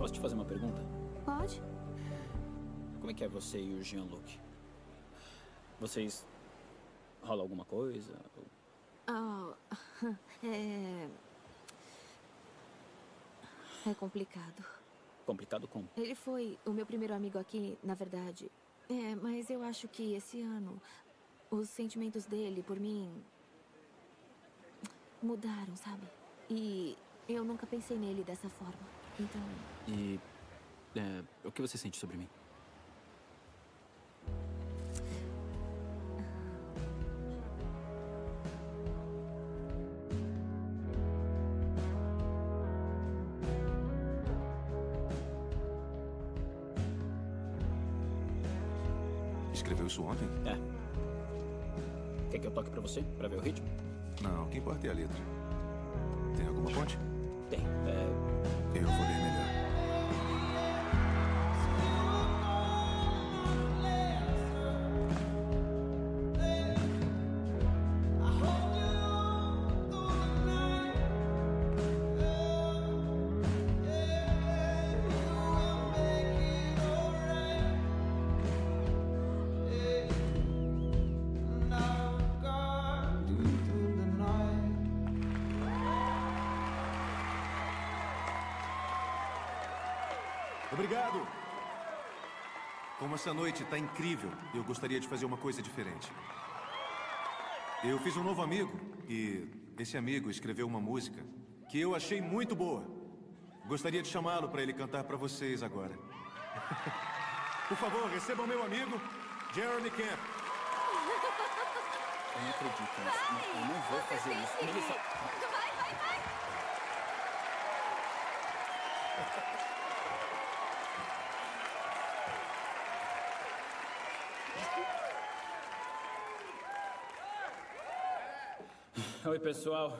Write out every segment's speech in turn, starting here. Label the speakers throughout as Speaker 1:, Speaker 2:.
Speaker 1: Posso te fazer uma pergunta?
Speaker 2: Pode?
Speaker 1: Como é que é você e o Jean-Luc? Vocês. rola alguma coisa?
Speaker 2: Oh, é. É complicado.
Speaker 1: Complicado como?
Speaker 2: Ele foi o meu primeiro amigo aqui, na verdade. É, mas eu acho que esse ano os sentimentos dele por mim mudaram, sabe? E eu nunca pensei nele dessa forma. Então.
Speaker 1: E. é, o que você sente sobre mim?
Speaker 3: Escreveu isso ontem?
Speaker 1: É. Quer que eu toque pra você? Pra ver o ritmo?
Speaker 3: Não, o que importa é a letra. Tem alguma ponte?
Speaker 1: Tem. É,
Speaker 3: Obrigado! Como essa noite tá incrível, eu gostaria de fazer uma coisa diferente. Eu fiz um novo amigo e esse amigo escreveu uma música que eu achei muito boa. Gostaria de chamá-lo para ele cantar para vocês agora. Por favor, recebam meu amigo Jeremy Camp.
Speaker 1: eu não acredito nisso. Não, eu não vou fazer isso.
Speaker 2: Vai, vai, vai!
Speaker 1: Oi, pessoal.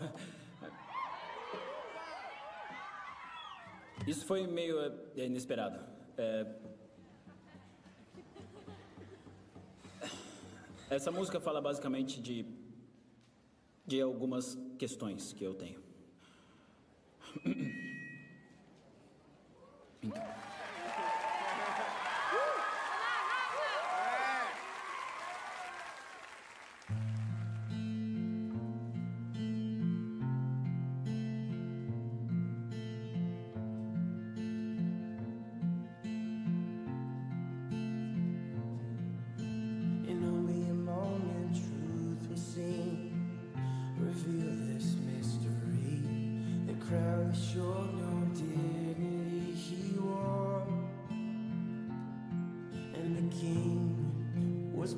Speaker 1: Isso foi meio é, inesperado. É, Essa música fala basicamente de. de algumas questões que eu tenho.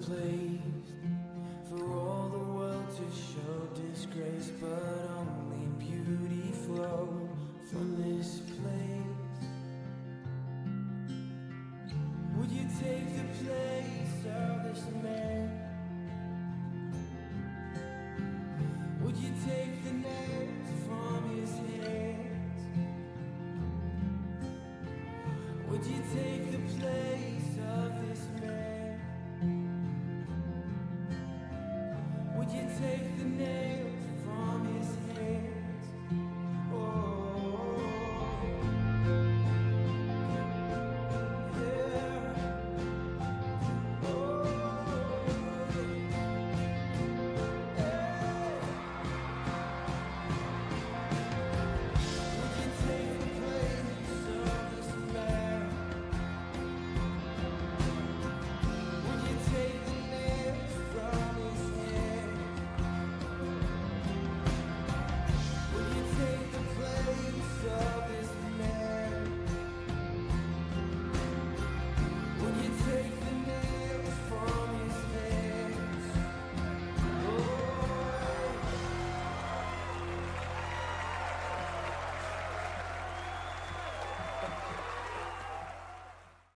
Speaker 4: place.